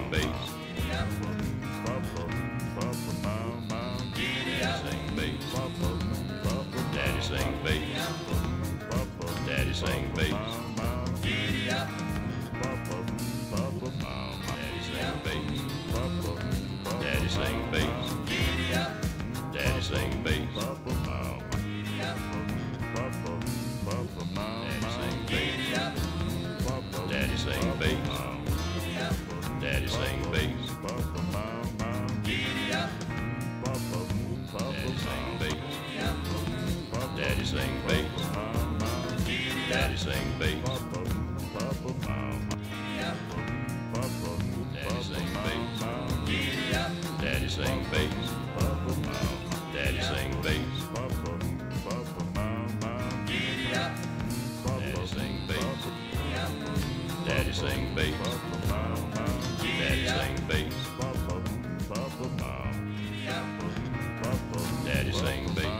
drum bass. Sing bass. Daddy sing bass. Daddy sing bass. Daddy sing bass. Daddy sing bass. Daddy sing bass. Daddy sing bass. Daddy sing bass. Daddy sing bass. Daddy sing bass. Daddy sing bass. Daddy sing bass. Daddy sing bass. Daddy sing bass. Daddy sing bass. Daddy sing bass.